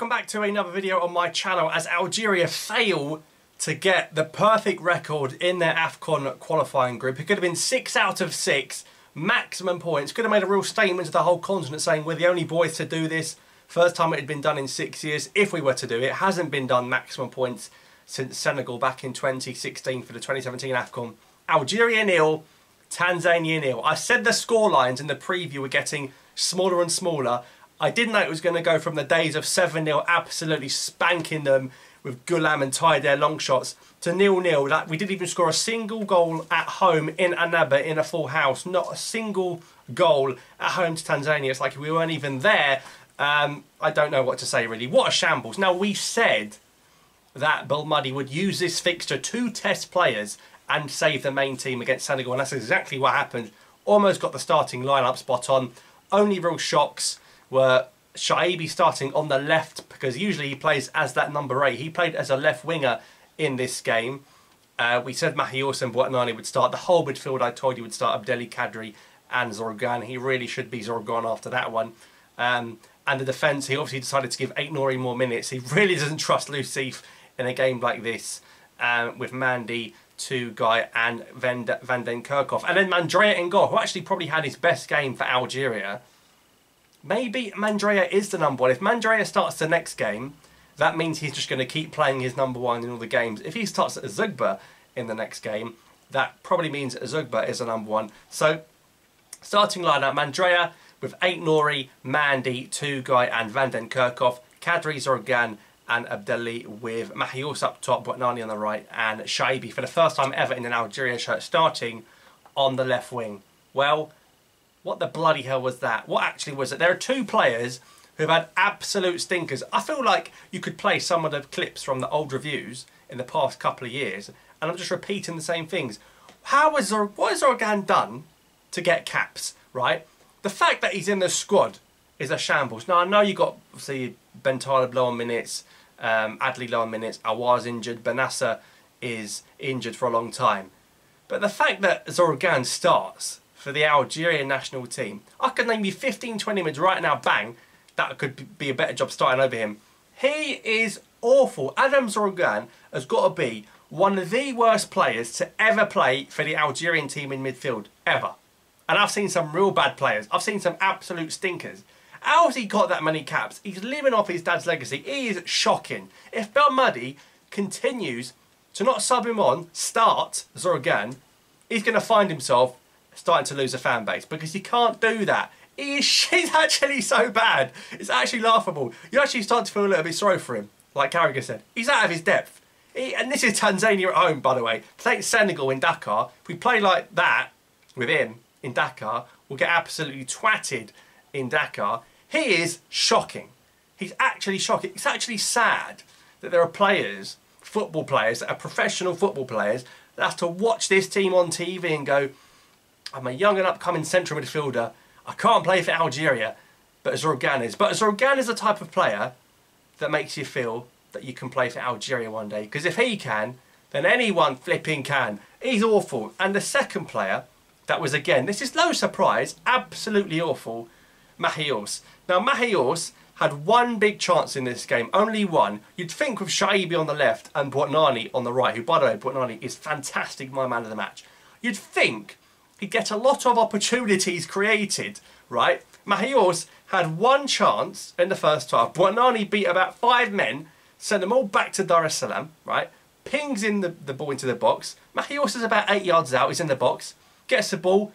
welcome back to another video on my channel as Algeria fail to get the perfect record in their AFCON qualifying group. It could have been 6 out of 6, maximum points. Could have made a real statement to the whole continent saying we're the only boys to do this. First time it had been done in six years, if we were to do it. it hasn't been done maximum points since Senegal back in 2016 for the 2017 AFCON. Algeria nil, Tanzania nil. I said the score lines in the preview were getting smaller and smaller. I didn't know it was going to go from the days of 7-0 absolutely spanking them with Ghoulam and Taider long shots to nil-nil. That we didn't even score a single goal at home in Annaba in a full house. Not a single goal at home to Tanzania. It's like we weren't even there. Um, I don't know what to say really. What a shambles. Now we said that Bill Belmadi would use this fixture to test players and save the main team against Senegal and that's exactly what happened. Almost got the starting lineup spot on. Only real shocks were Chaibi starting on the left because usually he plays as that number eight. He played as a left winger in this game. Uh, we said Mahious and Bouatnani would start. The whole midfield I told you would start Abdelli Kadri and Zorgane. He really should be Zorgan after that one. Um, and the defence, he obviously decided to give Aït-Nouri more minutes. He really doesn't trust Lucif in a game like this um, with Mandi, Guy and Van, Van Den Kerkhof. And then Mandrea in goal, who actually probably had his best game for Algeria. Maybe Mandrea is the number one. If Mandrea starts the next game, that means he's just going to keep playing his number one in all the games. If he starts at Zeghba in the next game, that probably means Zeghba is the number one. So, starting lineup, Mandrea with Aït-Nouri, Mandi, Guy and Van Den Kerkhof, Kadri Zorgane and Abdelli with Mahious up top, Bouatnani on the right and Chaibi for the first time ever in an Algeria shirt starting on the left wing. Well, what the bloody hell was that? What actually was it? There are two players who've had absolute stinkers. I feel like you could play some of the clips from the old reviews in the past couple of years, and I'm just repeating the same things. How has Zor what has Zorgane done to get caps, right? The fact that he's in the squad is a shambles. Now, I know you got, see, Ben Taleb low on minutes, um, Adli low on minutes, Aouar's injured, Bennacer is injured for a long time. But the fact that Zorgane starts for the Algerian national team. I could name you 15, 20 minutes right now, bang, that could be a better job starting over him. He is awful. Adam Zorgane has got to be one of the worst players to ever play for the Algerian team in midfield, ever. And I've seen some real bad players. I've seen some absolute stinkers. How has he got that many caps? He's living off his dad's legacy. He is shocking. If Belmadi continues to not sub him on, start Zorgane, he's going to find himself starting to lose a fan base because you can't do that. He he's actually so bad. It's actually laughable. You actually start to feel a little bit sorry for him. Like Carragher said, he's out of his depth. He, and this is Tanzania at home, by the way. Playing Senegal in Dakar. If we play like that with him in Dakar, we'll get absolutely twatted in Dakar. He is shocking. He's actually shocking. It's actually sad that there are players, football players, that are professional football players, that have to watch this team on TV and go, I'm a young and upcoming central midfielder. I can't play for Algeria, but Zorgane is. But Zorgane is the type of player that makes you feel that you can play for Algeria one day. Because if he can, then anyone flipping can. He's awful. And the second player, that was again, this is no surprise, absolutely awful, Mahious. Now Mahious had one big chance in this game, only one. You'd think with Chaibi on the left and Bouatnani on the right, who by the way, Bouatnani is fantastic, my man of the match. You'd think he'd get a lot of opportunities created, right? Mahious had one chance in the first half. Bouatnani beat about five men, sent them all back to Dar es Salaam, right? Pings in the, the ball into the box. Mahious is about eight yards out, he's in the box, gets the ball,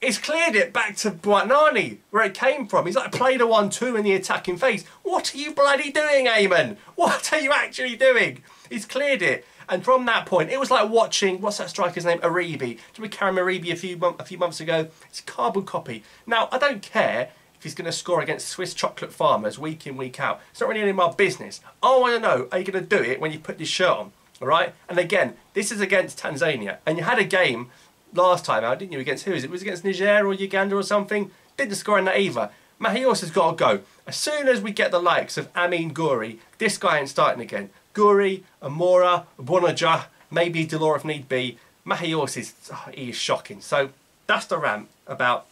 he's cleared it back to Bouatnani, where it came from. He's like played a 1-2 in the attacking phase. What are you bloody doing, Aymen? What are you actually doing? He's cleared it. And from that point, it was like watching, what's that striker's name? Aribi. Did we carry Aribi a few, a few months ago? It's a carbon copy. Now, I don't care if he's going to score against Swiss chocolate farmers week in, week out. It's not really any of my business. I want to know, are you going to do it when you put this shirt on? All right? And again, this is against Tanzania. And you had a game last time out, didn't you? Against who is it? it was against Niger or Uganda or something? Didn't score in that either. Mahious has got to go. As soon as we get the likes of Amine Gouiri, this guy ain't starting again. Gouiri, Amoura, Bounedjah, maybe Delort if need be. Mahious is, oh, he is shocking. So that's the rant about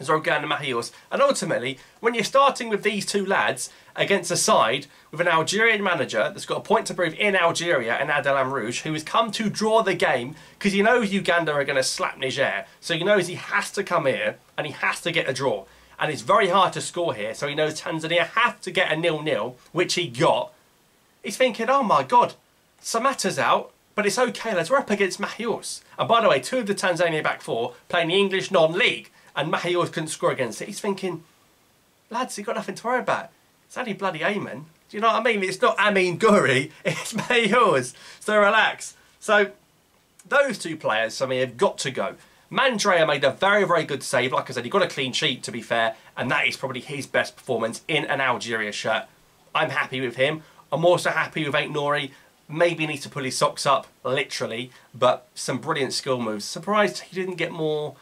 Zorgane and Mahious. And ultimately, when you're starting with these two lads against a side with an Algerian manager that's got a point to prove in Algeria and Adel Amrouche, who has come to draw the game because he knows Uganda are going to slap Niger. So he knows he has to come here and he has to get a draw. And it's very hard to score here, so he knows Tanzania have to get a nil-nil, which he got. He's thinking, oh my God, Samatta's out, but it's okay, let's we're up against Mahious. And by the way, two of the Tanzania back four playing the English non-league and Mahious couldn't score against it. He's thinking, lads, you've got nothing to worry about. It's only bloody Aymen. Do you know what I mean? It's not Amine Gouiri, it's Mahious. So relax. So those two players, I mean, have got to go. Mandrea made a very, very good save. Like I said, he got a clean sheet, to be fair, and that is probably his best performance in an Algeria shirt. I'm happy with him. I'm also happy with Aït-Nouri. Maybe needs to pull his socks up, literally, but some brilliant skill moves. Surprised he didn't get more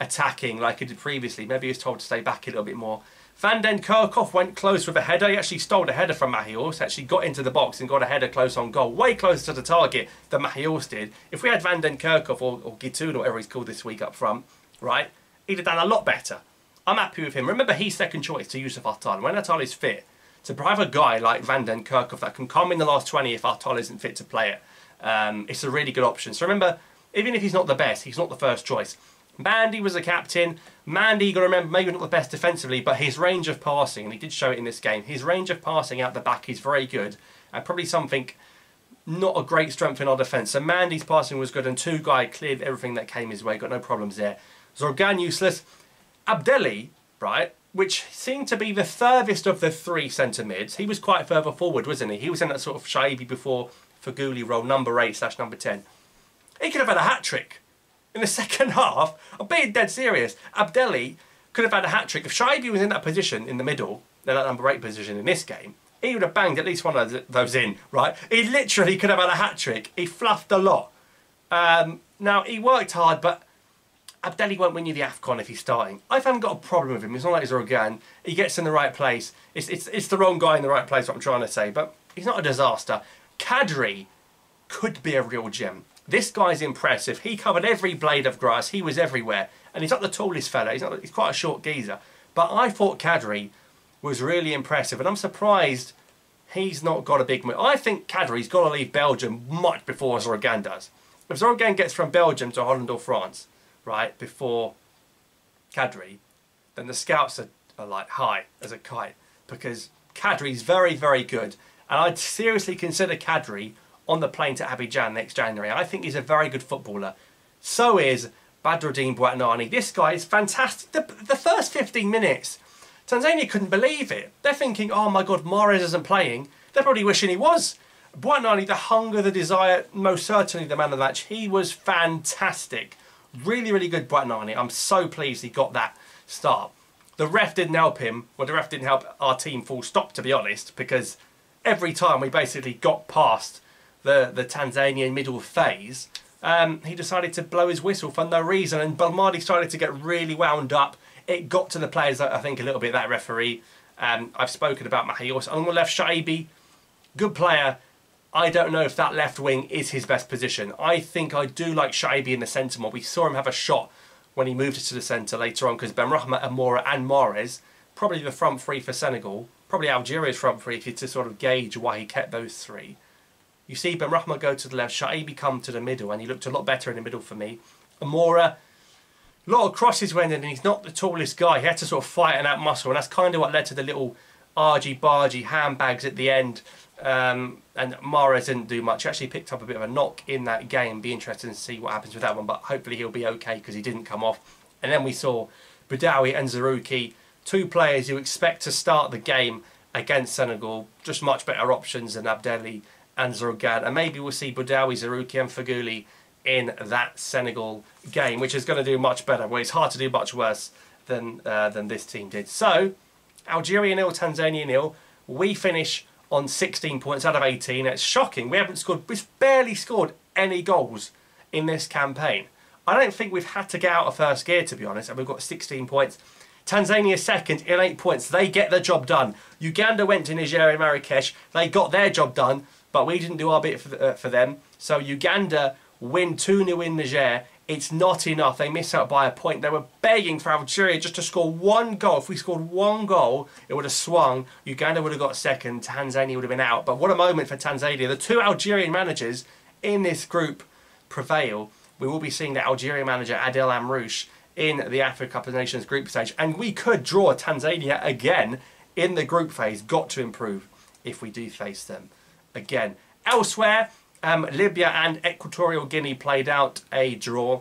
attacking like he did previously. Maybe he was told to stay back a little bit more. Van den Kerkhof went close with a header. He actually stole a header from Mahious, actually got into the box and got a header close on goal, way closer to the target than Mahious did. If we had Van den Kerkhof or, or Gitoon or whatever he's called this week up front, right, he'd have done a lot better. I'm happy with him. Remember, he's second choice to Youcef Atal. When Attal is fit, to have a guy like Van den Kerkhof that can come in the last 20 if Atal isn't fit to play it, um, it's a really good option. So remember, even if he's not the best, he's not the first choice. Mandi was a captain. Mandi, you got to remember, maybe not the best defensively, but his range of passing, and he did show it in this game, his range of passing out the back is very good, and probably something not a great strength in our defence. So Mandi's passing was good, and Tougai cleared everything that came his way, got no problems there. Zorgane useless. Abdelli, right, which seemed to be the furthest of the three centre mids. He was quite further forward, wasn't he? He was in that sort of Chaibi before Feghouli role, number 8 slash number 10. He could have had a hat trick in the second half. I'm being dead serious. Abdelli could have had a hat trick. If Chaibi was in that position in the middle, that number eight position in this game, he would have banged at least one of those in, right? He literally could have had a hat trick. He fluffed a lot. Um, now, he worked hard, but Abdelli won't win you the AFCON if he's starting. I haven't got a problem with him. It's not like he's Organ. He gets in the right place. It's, it's, it's the wrong guy in the right place, what I'm trying to say. But he's not a disaster. Kadri could be a real gem. This guy's impressive. He covered every blade of grass. He was everywhere. And he's not the tallest fella. He's, not, he's quite a short geezer. But I thought Kadri was really impressive. And I'm surprised he's not got a big move. I think Kadri's got to leave Belgium much before Zorgane does. If Zorgane gets from Belgium to Holland or France, right, before Kadri, then the scouts are, are like high as a kite. Because Kadri's very, very good. And I'd seriously consider Kadri on the plane to Abidjan next January. I think he's a very good footballer. So is Badruddin Bouatnani. This guy is fantastic. The, the first 15 minutes, Tanzania couldn't believe it. They're thinking, oh my God, Mahrez isn't playing. They're probably wishing he was. Bouatnani, the hunger, the desire, most certainly the man of the match. He was fantastic. Really, really good Bouatnani. I'm so pleased he got that start. The ref didn't help him. Well, the ref didn't help our team full stop, to be honest, because every time we basically got past the, the Tanzanian middle phase, um, he decided to blow his whistle for no reason. And Belmadi started to get really wound up. It got to the players, I think, a little bit, that referee. Um, I've spoken about Mahious. On the left, Chaibi, good player. I don't know if that left wing is his best position. I think I do like Chaibi in the centre more. We saw him have a shot when he moved to the centre later on because Benrahma, Amoura and Mahrez, probably the front three for Senegal, probably Algeria's front three if you to sort of gauge why he kept those three. You see Benrahma go to the left, Chaibi come to the middle, and he looked a lot better in the middle for me. Amoura, a lot of crosses went in, and he's not the tallest guy. He had to sort of fight and out muscle, and that's kind of what led to the little argy-bargy handbags at the end. Um, and Mahrez didn't do much. He actually picked up a bit of a knock in that game. Be interested to see what happens with that one, but hopefully he'll be okay because he didn't come off. And then we saw Boudaoui and Zerouki, two players you expect to start the game against Senegal, just much better options than Abdelli and Zorgane. And maybe we'll see Boudaoui, Zerouki and Feghouli in that Senegal game, which is going to do much better. Well, it's hard to do much worse than, uh, than this team did. So, Algeria nil, Tanzania nil. We finish on 16 points out of 18. It's shocking. We haven't scored, we've barely scored any goals in this campaign. I don't think we've had to get out of first gear, to be honest, and we've got 16 points. Tanzania second in eight points. They get the job done. Uganda went to Niger and Marrakesh. They got their job done but we didn't do our bit for, uh, for them. So Uganda win 2-0 in Niger it's not enough. They miss out by a point. They were begging for Algeria just to score one goal. If we scored one goal, it would have swung. Uganda would have got second. Tanzania would have been out. But what a moment for Tanzania. The two Algerian managers in this group prevail. We will be seeing the Algerian manager Adel Amrouche in the Africa Cup of Nations group stage. And we could draw Tanzania again in the group phase. Got to improve if we do face them again. Elsewhere, um, Libya and Equatorial Guinea played out a draw.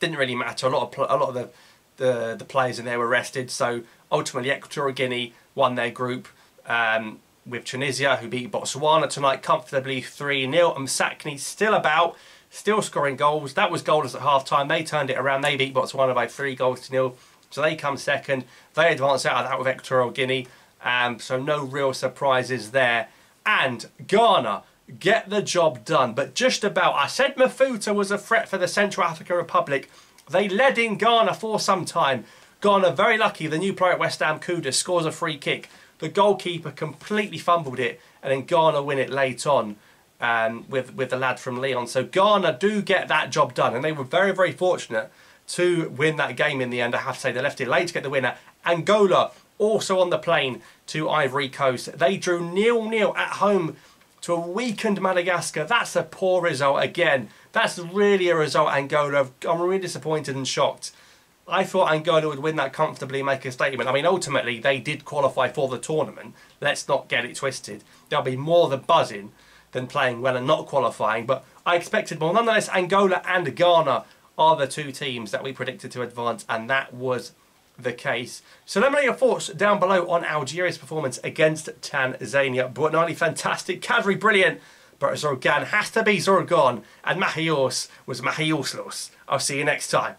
Didn't really matter. A lot of a lot of the, the the players in there were rested. So ultimately, Equatorial Guinea won their group um, with Tunisia, who beat Botswana tonight comfortably 3 0. And Sakni still about, still scoring goals. That was goalless at half time. They turned it around. They beat Botswana by three goals to nil. So they come second. They advance out of that with Equatorial Guinea. Um, so no real surprises there. And Ghana get the job done. But just about, I said Mafuta was a threat for the Central African Republic. They led in Ghana for some time. Ghana very lucky, the new player at West Ham, Kudus, scores a free kick. The goalkeeper completely fumbled it and then Ghana win it late on um, with, with the lad from Leon. So Ghana do get that job done and they were very, very fortunate to win that game in the end. I have to say they left it late to get the winner. Angola also on the plane to Ivory Coast. They drew nil-nil at home to a weakened Madagascar. That's a poor result again. That's really a result Angola. I'm really disappointed and shocked. I thought Angola would win that comfortably and make a statement. I mean, ultimately, they did qualify for the tournament. Let's not get it twisted. There'll be more the buzzing than playing well and not qualifying. But I expected more. Nonetheless, Angola and Ghana are the two teams that we predicted to advance, and that was the case. So let me know your thoughts down below on Algeria's performance against Tanzania. Bortnali, fantastic. Kadri, brilliant. But Zorgane has to be Zorgan. And Mahious was Mahioslos. I'll see you next time.